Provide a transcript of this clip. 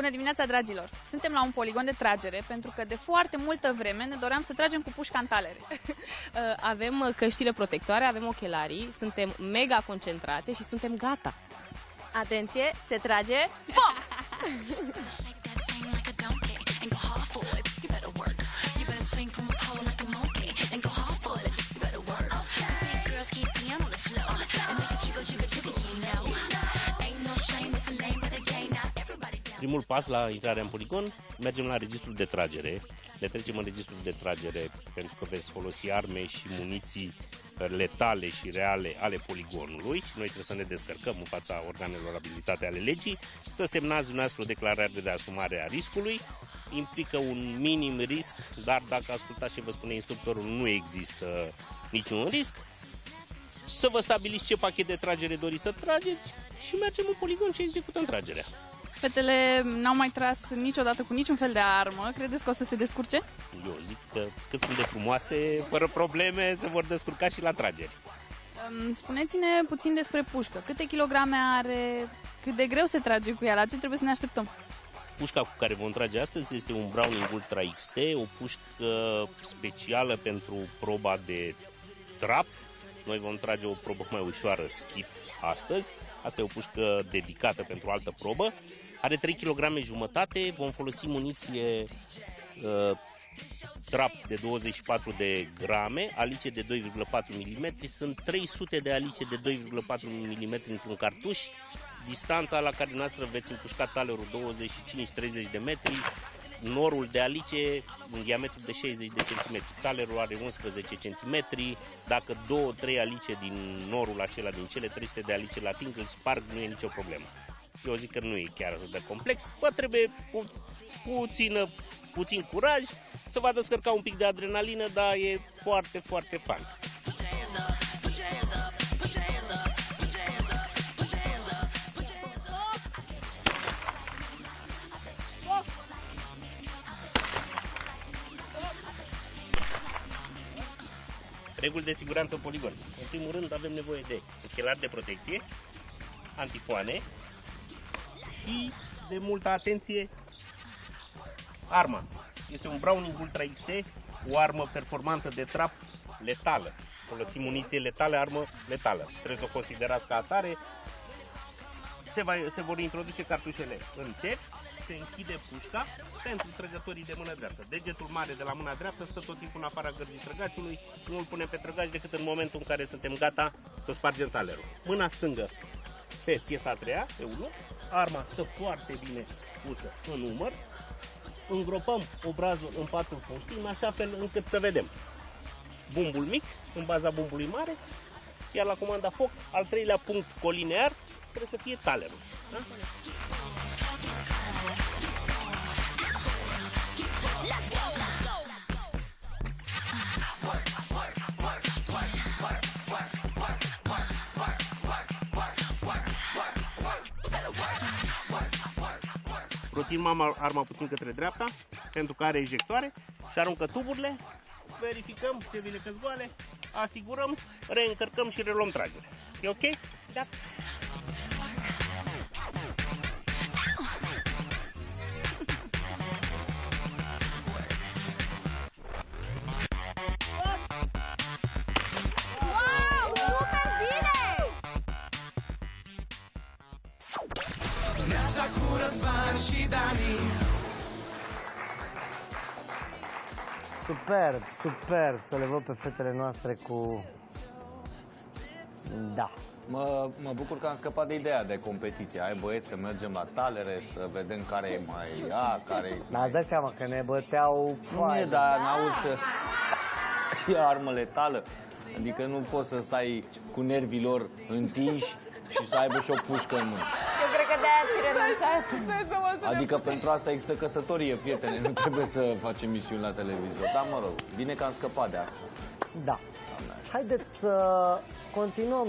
Bună dimineața, dragilor! Suntem la un poligon de tragere pentru că de foarte multă vreme ne doream să tragem cu pușca în talere. Uh, Avem uh, căștile protectoare, avem ochelarii, suntem mega concentrate și suntem gata. Atenție, se trage foc! Primul pas la intrarea în poligon, mergem la registrul de tragere. Ne trecem în registrul de tragere pentru că veți folosi arme și muniții letale și reale ale poligonului și noi trebuie să ne descărcăm în fața organelor abilitate ale legii, să semnați dumneavoastră o declarare de asumare a riscului, implică un minim risc, dar dacă ascultați ce vă spune instructorul, nu există niciun risc, să vă stabiliți ce pachet de tragere doriți să trageți și mergem în poligon și executăm tragerea. Fetele n-au mai tras niciodată cu niciun fel de armă. Credeți că o să se descurce? Eu zic că cât sunt de frumoase, fără probleme, se vor descurca și la trageri. Um, Spuneți-ne puțin despre pușcă. Câte kilograme are? Cât de greu se trage cu ea? La ce trebuie să ne așteptăm? Pușca cu care vom trage astăzi este un Browning Ultra XT, o pușcă specială pentru proba de trap. Noi vom trage o probă mai ușoară, skit, astăzi. Asta e o pușcă dedicată pentru altă probă. Are 3 kg jumătate, vom folosi muniție uh, trap de 24 de grame, alice de 2,4 mm, sunt 300 de alice de 2,4 mm într-un cartuș, distanța la care noastră veți împușca talerul 25-30 de metri, norul de alice în diametru de 60 de cm, talerul are 11 cm, dacă 2-3 alice din norul acela, din cele 300 de alice la ating, îl sparg, nu e nicio problemă. Eu zic că nu e chiar atât de complex, vă trebuie pu- puțină, puțin curaj, să vă descărca un pic de adrenalină, dar e foarte, foarte fan. Reguli de siguranță în poligon. În primul rând avem nevoie de ochelari de protecție, antifoane și de multă atenție arma. Este un Browning Ultra XT, o armă performantă de trap letală. Folosim muniție letală, armă letală. Trebuie să o considerați ca atare. Se, va, se vor introduce cartușele în țepi, se închide pușca pentru trăgătorii de mână dreaptă. Degetul mare de la mâna dreaptă stă tot timpul în afara gărzii trăgaciului, nu îl punem pe trăgaci decât în momentul în care suntem gata să spargem talerul. Mâna stângă pe piesa a treia, pe 1, arma stă foarte bine pusă în umăr, îngropăm obrazul în patru funcții, în așa fel încât să vedem bumbul mic în baza bumbului mare, iar la comanda foc, al treilea punct colinear, trebuie să fie talerul. Da? Rotim arma, arma puțin către dreapta, pentru că are ejectoare, și aruncă tuburile, verificăm țevile că goale, asigurăm, reîncărcăm și reluăm tragerea. E ok? Da. Superb, superb să le văd pe fetele noastre cu... Da. Mă, mă bucur că am scăpat de ideea de competiție. Hai băieți să mergem la talere, să vedem care e mai ea, care e... Dar îți dai seama că ne băteau Nu foaie. e, dar n-auzi că e armă letală. Adică nu poți să stai cu nervii lor întinși și să aibă și o pușcă în mână. Eu cred că de-aia ați și renunțat. Adică pentru asta există căsătorie, prietene, nu trebuie să facem misiuni la televizor. Dar mă rog, bine că am scăpat de asta. Da. Haideți să continuăm